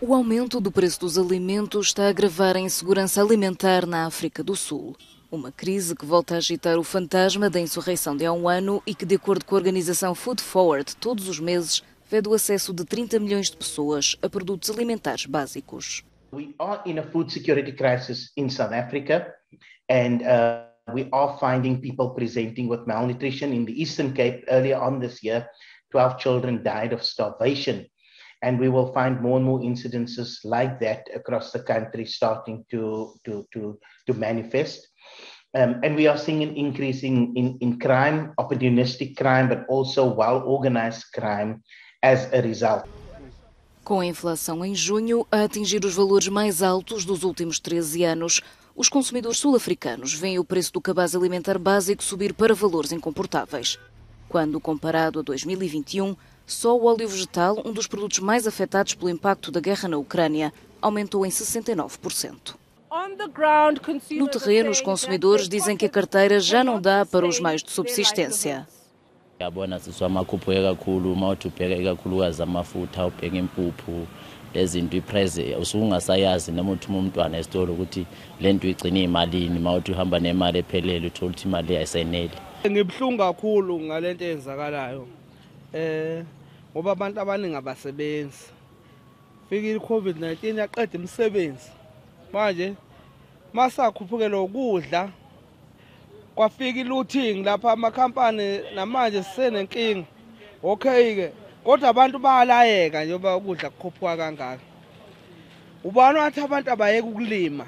O aumento do preço dos alimentos está a agravar a insegurança alimentar na África do Sul. Uma crise que volta a agitar o fantasma da insurreição de há um ano e que, de acordo com a organização Food Forward, todos os meses vede o acesso de 30 milhões de pessoas a produtos alimentares básicos. We are in a food security crisis in South Africa and uh, we are finding people presenting with malnutrition in the Eastern Cape earlier on this year. 12 children died of starvation. And we will find more and more incidences like that across the country starting to, to, to, to manifest. Um, and we are seeing an increase in, in, in crime, opportunistic crime, but also well organized crime as a result. Com a inflação em junho a atingir os valores mais altos dos últimos 13 anos, os consumidores sul-africanos veem o preço do cabaz alimentar básico subir para valores incomportáveis. Quando comparado a 2021, só o óleo vegetal, um dos produtos mais afetados pelo impacto da guerra na Ucrânia, aumentou em 69%. No terreno, os consumidores dizem que a carteira já não dá para os meios de subsistência. yabona sisiwamakhuphuke kakhulu uma uthi ubheka ikakhulukazi amafutha ubheka impuphu lezinto iprice usuke ungasayazi noma uthuma umntwana esitolo ukuthi le nto igcine imalini uma uthi uhamba nemali ephelele uthola ukuthi imali ayiseneli ngibuhlungu kakhulu ngale nto eyenzakalayo ngoba abantu abaningi abasebenzi. Fikile i-covid-19 yaqeda imisebenzi. Manje masakhuphukelwa ukudla kwafika i-looting lapha amakhampani namanje sisenenkinga. Okay-ke kodwa abantu bayalayeka njengoba ukudla kukhuphuka kangaka. Ubani wathi abantu abayeke ukulima?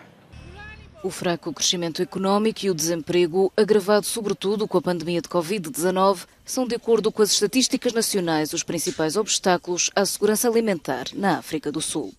O fraco crescimento económico e o desemprego, agravado sobretudo com a pandemia de Covid-19, são, de acordo com as estatísticas nacionais, os principais obstáculos à segurança alimentar na África do Sul.